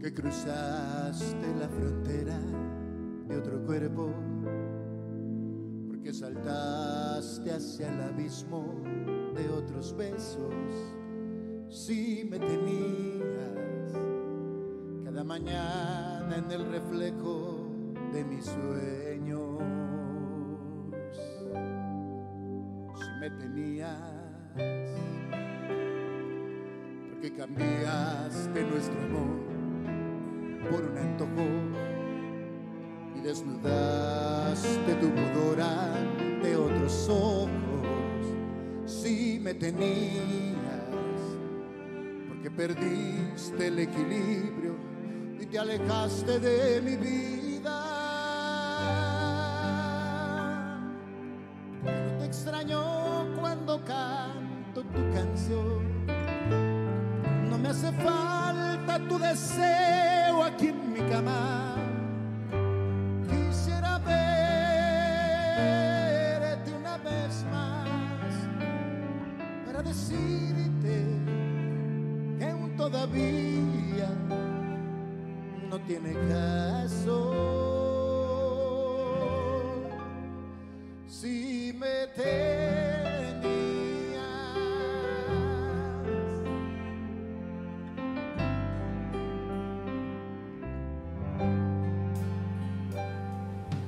que cruzaste la frontera de otro cuerpo, porque saltaste hacia el abismo de otros besos. Si me tenías cada mañana en el reflejo de mis sueños, si me tenías porque cambiaste nuestro amor por un antojo y desnudaste tu pudor ante otros ojos. Si me tenías, porque perdiste el equilibrio y te alejaste de mi vida. No te extraño cuando canto tu canción. No me hace falta tu deseo para decirte que aún todavía no tiene caso. Si me tenías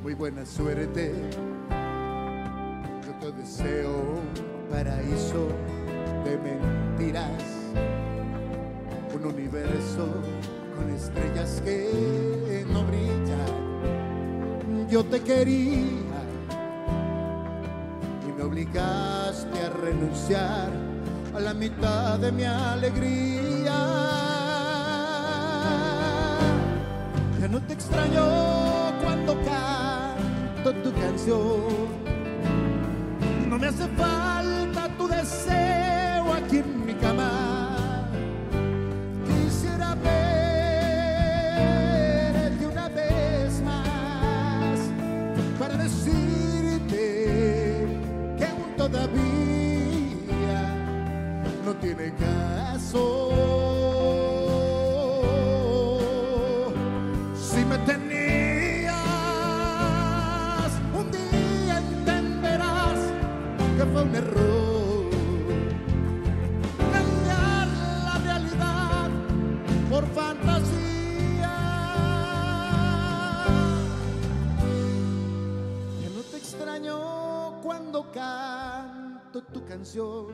muy buena suerte. Yo te deseo un paraíso de mentiras, un universo con estrellas que no brillan. Yo te quería y me obligaste a renunciar a la mitad de mi alegría. Ya no te extraño cuando canto tu canción. No me hace falta decirte que aún todavía no tiene caso. Si me tenías, un día entenderás que fue un error. Cuando canto tu canción.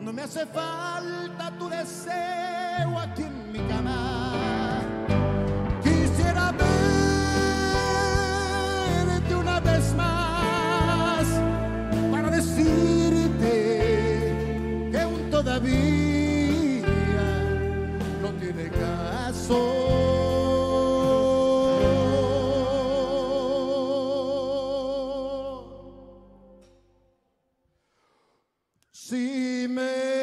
No me hace falta tu deseo aquí en mi cama. Quisiera verte una vez más para decirte que aún todavía no tiene caso. Si me.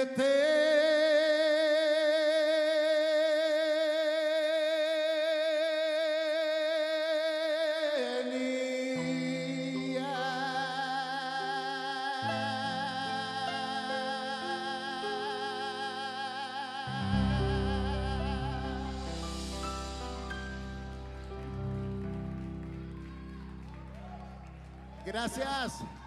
Gracias.